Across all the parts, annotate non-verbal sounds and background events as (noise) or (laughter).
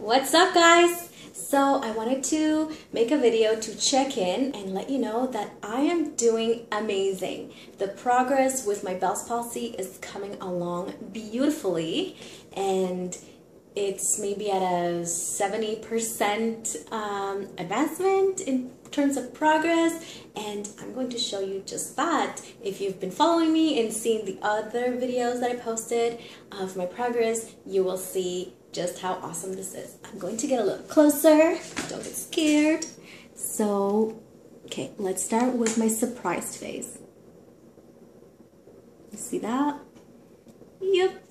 What's up guys? So I wanted to make a video to check in and let you know that I am doing amazing. The progress with my Bell's palsy is coming along beautifully and it's maybe at a 70% um, advancement in terms of progress and I'm going to show you just that. If you've been following me and seen the other videos that I posted of my progress, you will see just how awesome this is. I'm going to get a little closer. Don't get scared. So, okay, let's start with my surprised face. You see that? Yep.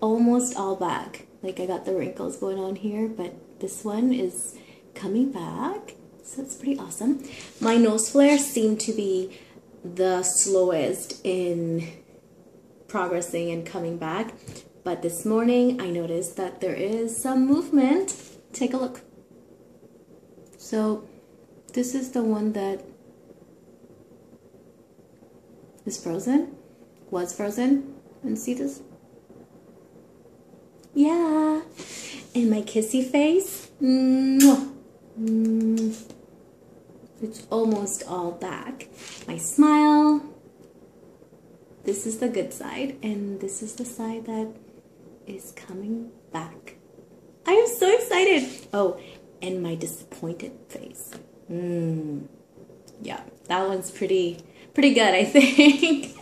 Almost all back. Like I got the wrinkles going on here, but this one is coming back. So it's pretty awesome. My nose flare seemed to be the slowest in progressing and coming back. But this morning I noticed that there is some movement. Take a look. So this is the one that is frozen, was frozen. And see this? Yeah. And my kissy face. Mwah. Mm. It's almost all back. My smile. This is the good side, and this is the side that is coming back. I am so excited. Oh, and my disappointed face. Mmm. Yeah, that one's pretty, pretty good, I (laughs) think.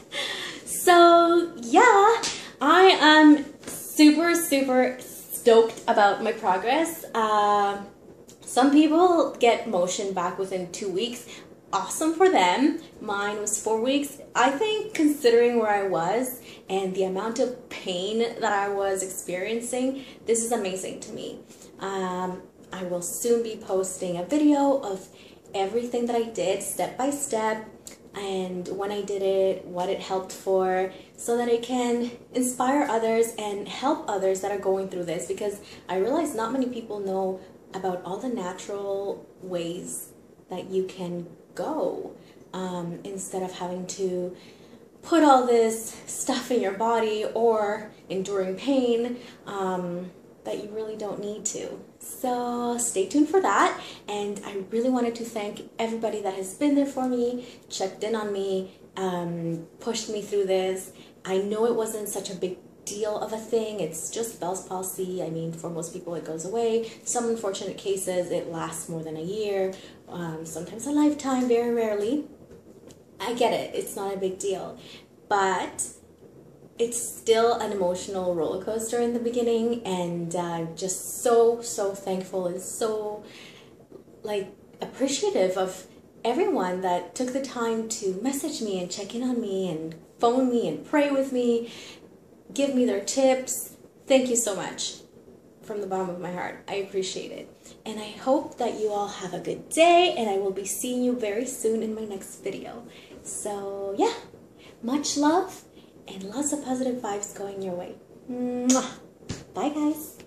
so, yeah, I am super, super stoked about my progress. Uh, some people get motion back within two weeks. Awesome for them. Mine was four weeks. I think considering where I was and the amount of pain that I was experiencing, this is amazing to me. Um, I will soon be posting a video of everything that I did step by step and when I did it, what it helped for, so that I can inspire others and help others that are going through this because I realize not many people know about all the natural ways that you can go um, instead of having to put all this stuff in your body or enduring pain um, that you really don't need to. So stay tuned for that. And I really wanted to thank everybody that has been there for me, checked in on me, um, pushed me through this. I know it wasn't such a big deal of a thing. It's just Bell's palsy. I mean, for most people, it goes away. Some unfortunate cases, it lasts more than a year, um, sometimes a lifetime, very rarely. I get it. It's not a big deal. But it's still an emotional roller coaster in the beginning, and uh, just so, so thankful and so, like, appreciative of everyone that took the time to message me and check in on me and phone me and pray with me give me their tips. Thank you so much from the bottom of my heart. I appreciate it. And I hope that you all have a good day and I will be seeing you very soon in my next video. So yeah, much love and lots of positive vibes going your way. Mwah. Bye guys.